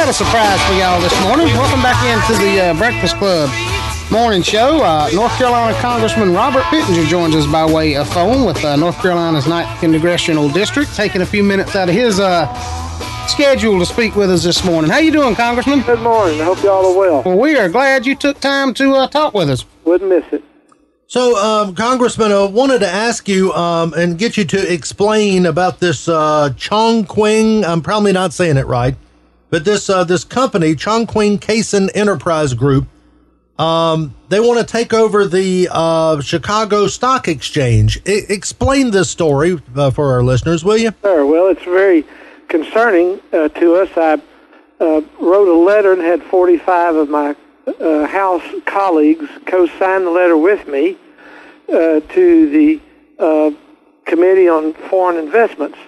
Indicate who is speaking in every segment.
Speaker 1: got a surprise for y'all this morning. Welcome back into the uh, Breakfast Club morning show. Uh, North Carolina Congressman Robert Pittenger joins us by way of phone with uh, North Carolina's 9th Congressional District, taking a few minutes out of his uh, schedule to speak with us this morning. How you doing, Congressman?
Speaker 2: Good morning. I hope y'all are well.
Speaker 1: Well, we are glad you took time to uh, talk with us.
Speaker 2: Wouldn't miss it.
Speaker 3: So, um, Congressman, I wanted to ask you um, and get you to explain about this uh, Chongqing. I'm probably not saying it right, but this uh, this company, Chongqing Casin Enterprise Group, um, they want to take over the uh, Chicago Stock Exchange. I- explain this story uh, for our listeners, will you?
Speaker 2: Sure. Well, it's very concerning uh, to us. I uh, wrote a letter and had 45 of my uh, House colleagues co-sign the letter with me uh, to the Committee on Foreign Investments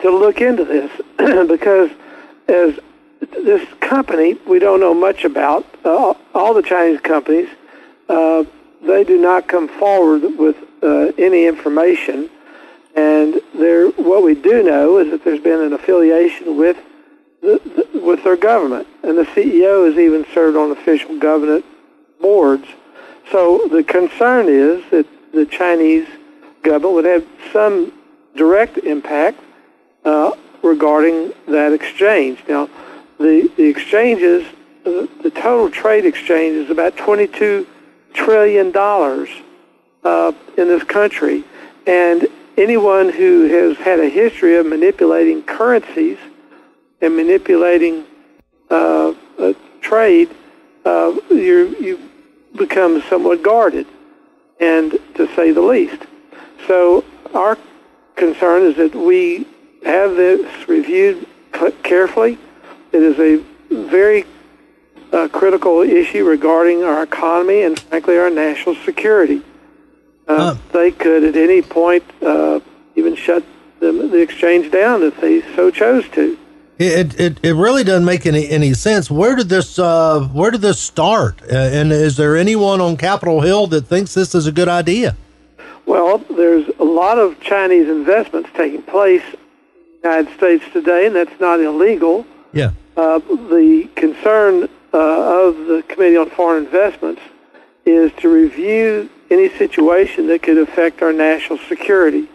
Speaker 2: to look into this because as this company we don't know much about, uh, all the Chinese companies, uh, they do not come forward with uh, any information. And there, what we do know is that there's been an affiliation with the, the, with their government, and the CEO has even served on official government boards. So the concern is that the Chinese government would have some direct impact uh, regarding that exchange. Now, the the exchanges, uh, the total trade exchange is about 22 trillion dollars uh, in this country, and anyone who has had a history of manipulating currencies and manipulating uh, trade, uh, you you become somewhat guarded, and to say the least. So our concern is that we have this reviewed carefully. It is a very uh, critical issue regarding our economy and, frankly, our national security. Uh, They could, at any point, uh, even shut the, the exchange down if they so chose to.
Speaker 3: It, it it really doesn't make any any sense. Where did this uh, where did this start? Uh, and is there anyone on Capitol Hill that thinks this is a good idea?
Speaker 2: Well, there's a lot of Chinese investments taking place in the United States today, and that's not illegal.
Speaker 3: Yeah.
Speaker 2: Uh, the concern uh, of the Committee on Foreign Investments is to review any situation that could affect our national security.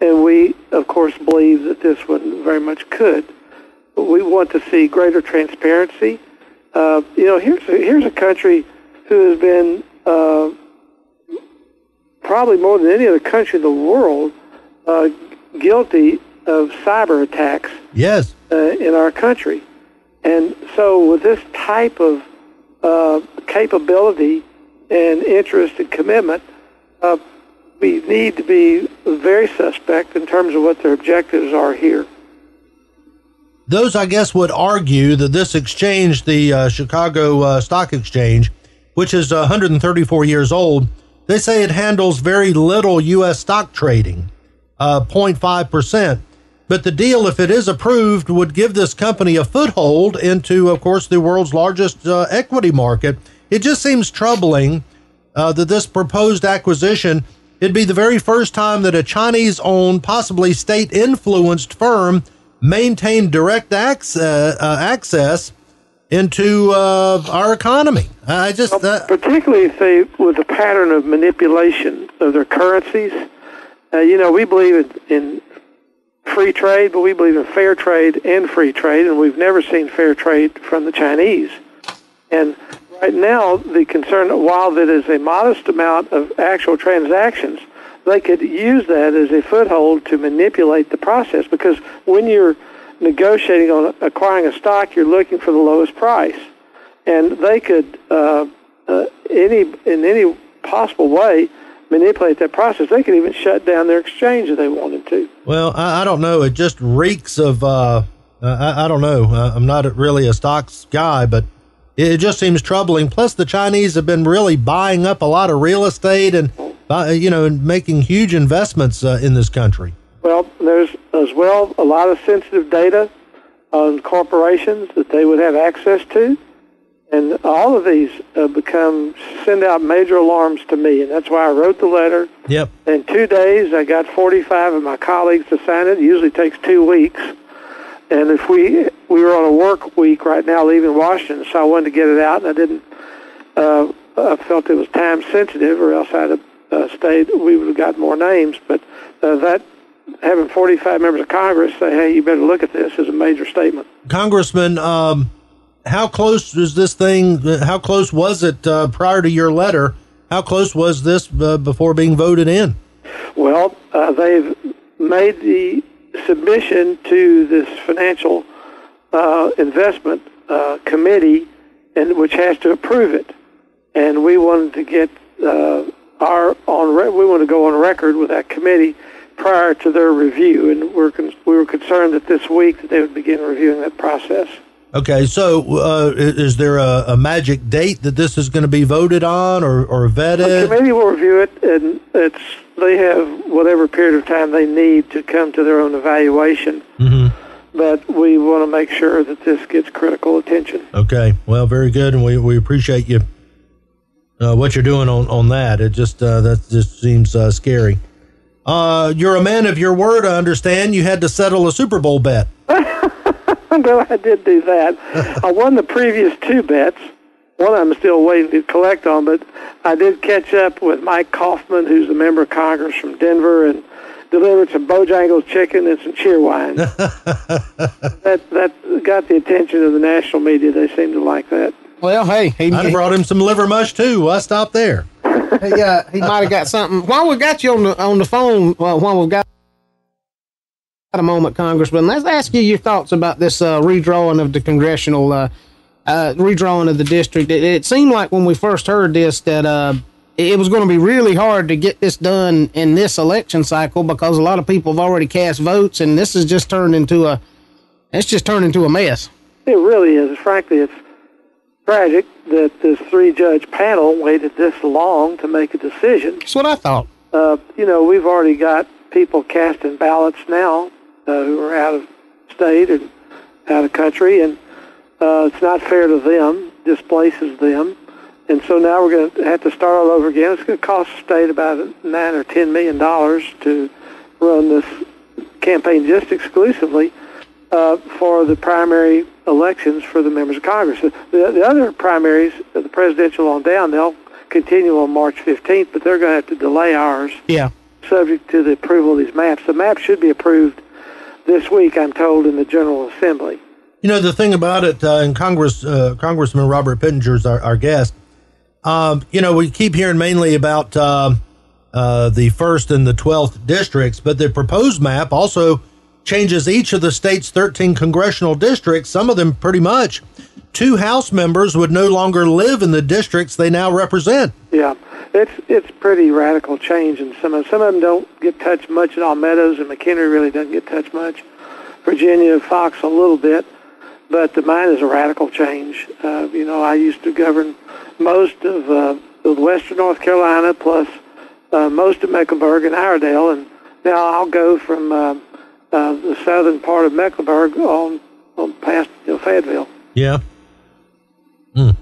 Speaker 2: And we, of course, believe that this one very much could. But we want to see greater transparency. Uh, you know, here's a, here's a country who has been uh, probably more than any other country in the world uh, guilty of cyber attacks
Speaker 3: Yes.
Speaker 2: uh, in our country. And so, with this type of uh, capability and interest and commitment, uh, we need to be very suspect in terms of what their objectives are here.
Speaker 3: Those, I guess, would argue that this exchange, the uh, Chicago uh, Stock Exchange, which is 134 years old, they say it handles very little U.S. stock trading, uh, 0.5%. But the deal, if it is approved, would give this company a foothold into, of course, the world's largest uh, equity market. It just seems troubling uh, that this proposed acquisition, it'd be the very first time that a Chinese owned, possibly state influenced firm maintained direct access, uh, access into uh, our economy. I just, uh,
Speaker 2: particularly if they with a pattern of manipulation of their currencies. Uh, you know, we believe in, in free trade, but we believe in fair trade and free trade, and we've never seen fair trade from the Chinese. And right now, the concern, while that is a modest amount of actual transactions, they could use that as a foothold to manipulate the process because when you're negotiating on acquiring a stock, you're looking for the lowest price, and they could uh, uh, any in any possible way manipulate that process. They could even shut down their exchange if they wanted to.
Speaker 3: well, I, I don't know. It just reeks of, uh, I, I don't know. Uh, I'm not really a stocks guy, but it just seems troubling. Plus, the Chinese have been really buying up a lot of real estate and, uh, you know, and making huge investments uh, in this country.
Speaker 2: Well, there's as well a lot of sensitive data on corporations that they would have access to, and all of these uh, become send out major alarms to me, and that's why I wrote the letter.
Speaker 3: Yep.
Speaker 2: In two days, I got 45 of my colleagues to sign it. It usually takes two weeks, And if we we were on a work week right now, leaving Washington, so I wanted to get it out, and I didn't. Uh, I felt it was time sensitive, or else I'd have uh, stayed. We would have got more names. But uh, that having 45 members of Congress say, "Hey, you better look at this," is a major statement.
Speaker 3: Congressman, um, how close is this thing? How close was it uh, prior to your letter? How close was this uh, before being voted in?
Speaker 2: Well, uh, they've made the submission to this financial uh, investment uh, committee, and which has to approve it. And we wanted to get uh, our on. Re- we want to go on record with that committee prior to their review, and we're con- we were concerned that this week that they would begin reviewing that process.
Speaker 3: Okay, so uh, is there a, a, magic date that this is going to be voted on or, or vetted?
Speaker 2: The committee will review it, and it's they have whatever period of time they need to come to their own evaluation.
Speaker 3: Mm-hmm.
Speaker 2: But we want to make sure that this gets critical attention.
Speaker 3: Okay, well, very good, and we, we appreciate you uh, what you're doing on, on that. It just uh, that just seems uh, scary. Uh, you're a man of your word. I understand. You had to settle a Super Bowl bet.
Speaker 2: well, I did do that. I won the previous two bets. One I'm still waiting to collect on, but I did catch up with Mike Coffman, who's a member of Congress from Denver, and delivered some Bojangles chicken and some Cheerwine. that that got the attention of the national media. They seem to like that.
Speaker 1: Well, hey,
Speaker 3: he, I brought him some liver mush too. I stopped there.
Speaker 1: he, uh, he might have got something. While we got you on the on the phone, well, while we got a moment, Congressman. Let's ask you your thoughts about this uh, redrawing of the congressional, uh, uh, redrawing of the district. It, it, seemed like when we first heard this that uh, it was going to be really hard to get this done in this election cycle because a lot of people have already cast votes, and this has just turned into a, it's just turned into a mess.
Speaker 2: It really is. Frankly, it's tragic that this three-judge panel waited this long to make a decision.
Speaker 1: That's what I thought.
Speaker 2: Uh, you know, we've already got people casting ballots now uh, who are out of state and out of country, and uh, it's not fair to them, displaces them. And so now we're going to have to start all over again. It's going to cost the state about nine or ten million dollars to run this campaign just exclusively uh, for the primary elections for the members of Congress. The, the other primaries, the presidential on down, they'll continue on March 15th, but they're going to have to delay ours.
Speaker 1: Yeah.
Speaker 2: Subject to the approval of these maps. The maps should be approved this week, I'm told, in the General Assembly.
Speaker 3: You know, the thing about it, uh, and Congress, uh, Congressman Robert Pittenger is our, our guest. Um, you know, we keep hearing mainly about uh, uh the first and the 12th districts, but the proposed map also changes each of the state's 13 congressional districts, some of them pretty much. Two House members would no longer live in the districts they now represent.
Speaker 2: Yeah, it's it's pretty radical change, and some of some of them don't get touched much at all. Meadows and McHenry really doesn't get touched much. Virginia Foxx a little bit, but the mine is a radical change. Uh, you know, I used to govern most of, uh, western North Carolina, plus uh, most of Mecklenburg and Iredell, and now I'll go from uh, uh, the southern part of Mecklenburg on, on past you know, Fayetteville.
Speaker 3: Yeah. Mm.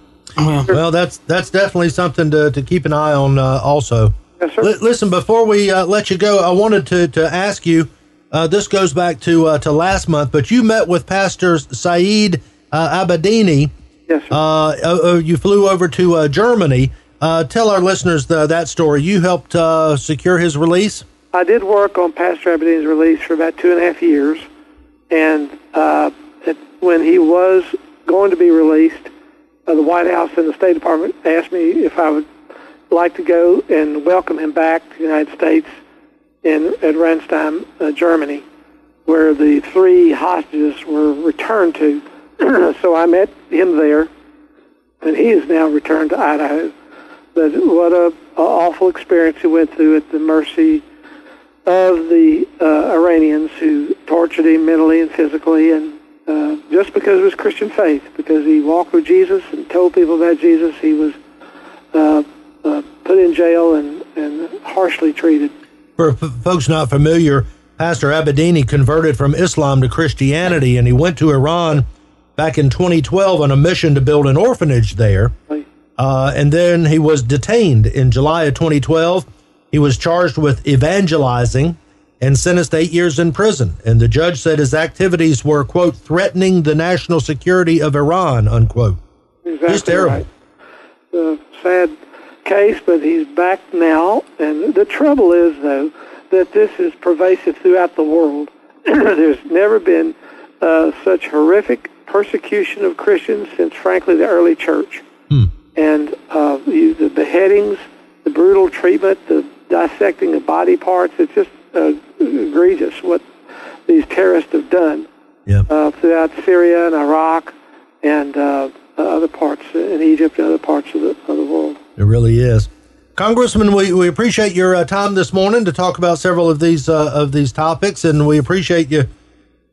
Speaker 3: Well, that's that's definitely something to, to keep an eye on. Uh, also,
Speaker 2: yes, sir.
Speaker 3: L- listen, before we uh, let you go, I wanted to to ask you. Uh, this goes back to uh, to last month, but you met with Pastor Saeed uh, Abedini.
Speaker 2: Yes, sir.
Speaker 3: Uh, you flew over to Germany. tell our listeners the, that story. You helped secure his release.
Speaker 2: I did work on Pastor Abedini's release for about two and a half years, and it, when he was going to be released, uh, the White House and the State Department asked me if I would like to go and welcome him back to the United States in at Ramstein, uh, Germany, where the three hostages were returned to. so I met him there, and he is now returned to Idaho. But what a, a awful experience he went through at the mercy of the uh, Iranians who tortured him mentally and physically, and uh, just because of his Christian faith, because he walked with Jesus and told people about Jesus, he was uh, uh, put in jail and, and harshly treated.
Speaker 3: For f- folks not familiar, Pastor Abedini converted from Islam to Christianity, and he went to Iran back in 2012 on a mission to build an orphanage there. Uh, and then he was detained in July of 2012. He was charged with evangelizing and sentenced to eight years in prison. And the judge said his activities were, quote, threatening the national security of Iran, unquote.
Speaker 2: Exactly
Speaker 3: Just terrible.
Speaker 2: right. A sad case, but he's back now. And the trouble is, though, that this is pervasive throughout the world. There's never been uh, such horrific persecution of Christians since, frankly, the early church. And uh, the, the beheadings, the brutal treatment, the dissecting of body parts, it's just uh, egregious what these terrorists have done
Speaker 3: Yeah.
Speaker 2: uh, throughout Syria and Iraq and uh, other parts in Egypt and other parts of the, of the world.
Speaker 3: It really is. Congressman, we, we appreciate your uh, time this morning to talk about several of these uh, of these topics, and we appreciate you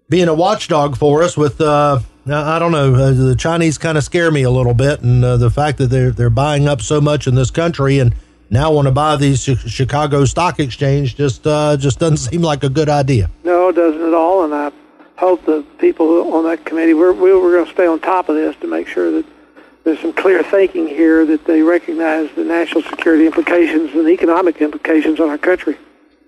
Speaker 3: being a watchdog for us. With uh, I don't know, uh, the Chinese kind of scare me a little bit, and uh, the fact that they're they're buying up so much in this country and now want to buy these Chi- Chicago Stock Exchange just uh, just doesn't seem like a good idea.
Speaker 2: No, it doesn't at all, and I hope the people on that committee, we're, we're going to stay on top of this to make sure that there's some clear thinking here, that they recognize the national security implications and the economic implications on our country.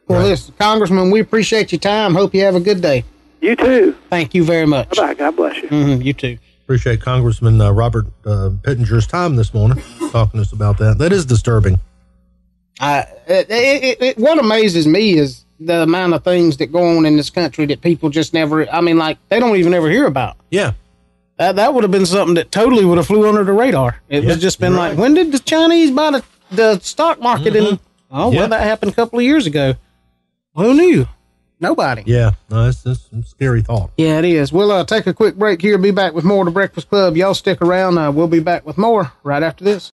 Speaker 1: Well, listen, Congressman, we appreciate your time. Hope you have a good day.
Speaker 2: You too.
Speaker 1: Thank you very much.
Speaker 2: Bye-bye. God bless you.
Speaker 1: hmm you too.
Speaker 3: Appreciate Congressman uh, Robert uh, Pittenger's time this morning talking to us about that. That is disturbing.
Speaker 1: I, it, it, it, what amazes me is the amount of things that go on in this country that people just never, I mean, like, they don't even ever hear about.
Speaker 3: Yeah.
Speaker 1: That, that would have been something that totally would have flew under the radar. It
Speaker 3: Yeah,
Speaker 1: was just been like,
Speaker 3: right.
Speaker 1: when did the Chinese buy the, the stock market? And oh,
Speaker 3: Yeah.
Speaker 1: well, that happened a couple of years ago. Who knew? Nobody.
Speaker 3: Yeah. No, it's, it's a scary thought.
Speaker 1: Yeah, it is. We'll uh, take a quick break here. Be back with more of the Breakfast Club. Y'all stick around. Uh, we'll be back with more right after this.